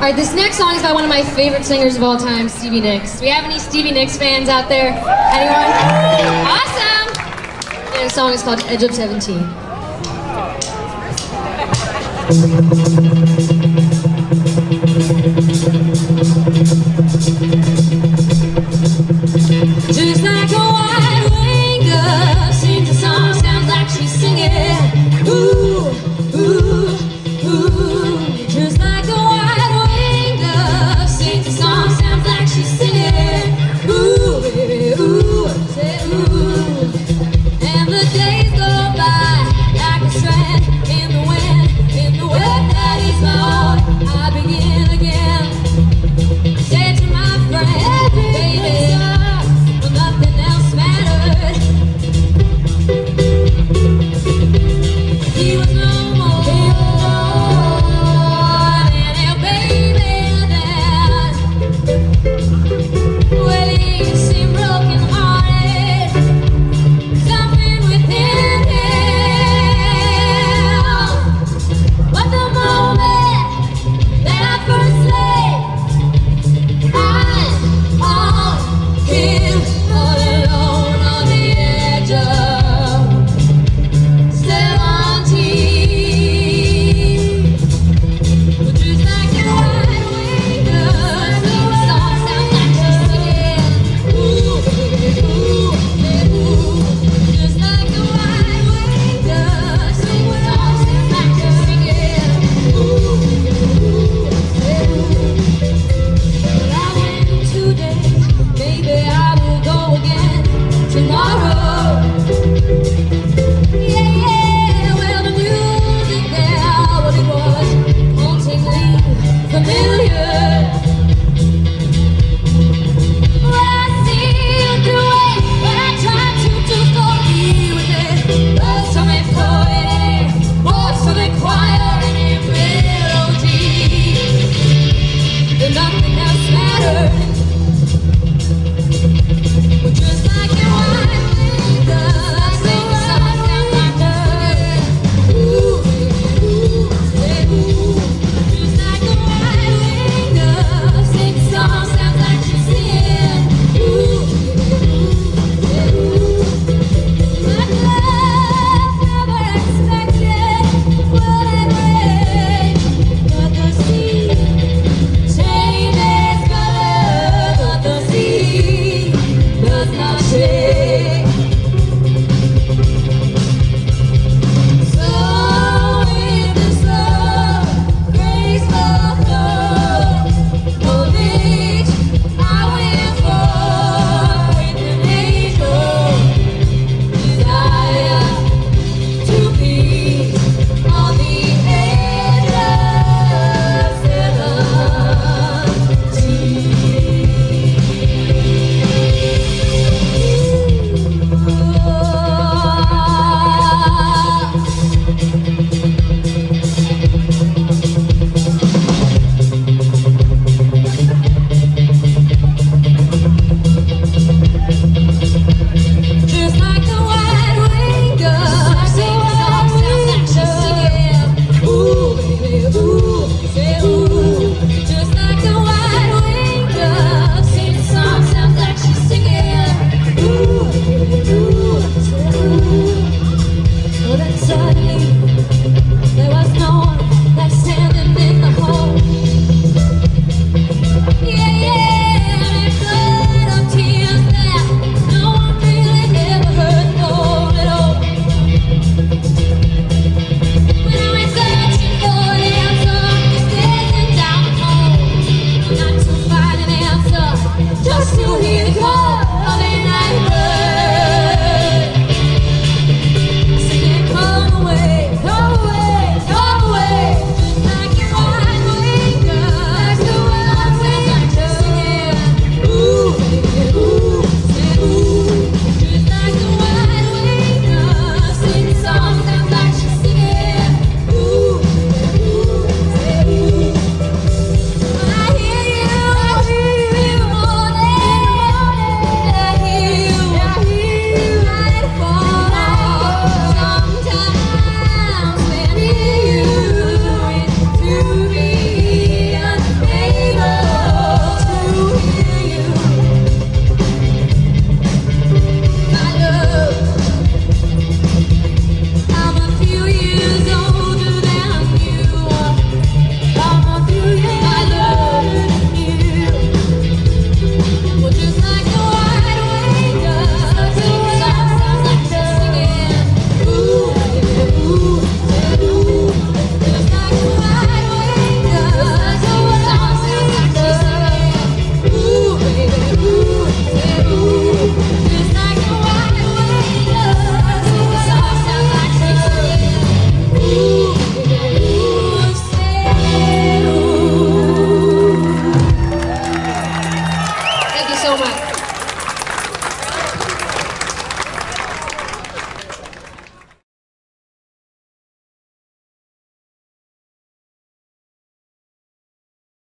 All right, this next song is by one of my favorite singers of all time, Stevie Nicks. Do we have any Stevie Nicks fans out there? Anyone? Awesome! This song is called Edge of 17.